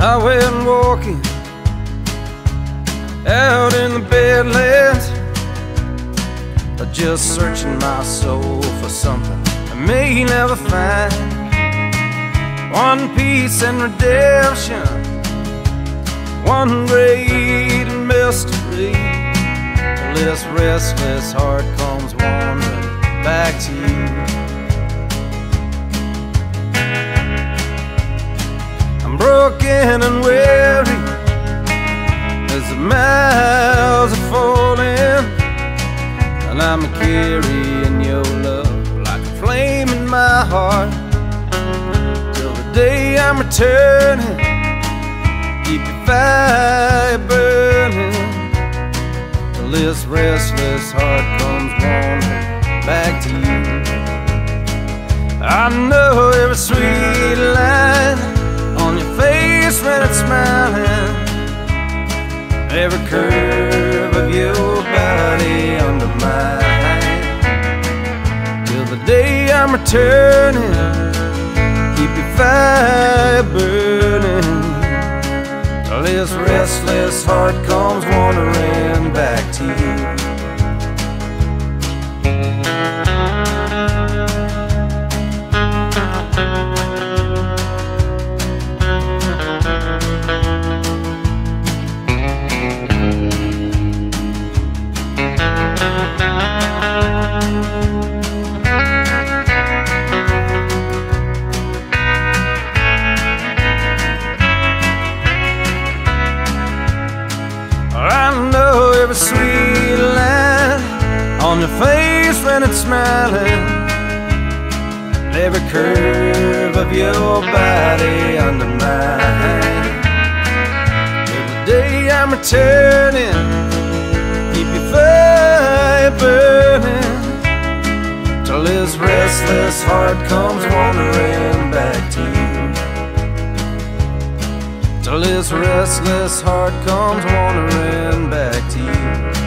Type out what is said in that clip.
I went walking out in the Badlands, just searching my soul for something I may never find. One peace and redemption, one great mystery. This restless heart comes wandering back to you. Broken and weary as the miles are falling, and I'm carrying your love like a flame in my heart till the day I'm returning. Keep your fire burning till this restless heart comes wandering back to you. I know every sweet line it's smiling, every curve of your body under mine. Till the day I'm returning, keep your fire burning. Till this restless heart comes wandering back to you. Every sweet line on your face when it's smiling, every curve of your body under mine. The day I'm returning, keep your fire burning, till this restless heart comes wandering back to you. Till this restless heart comes wandering back you.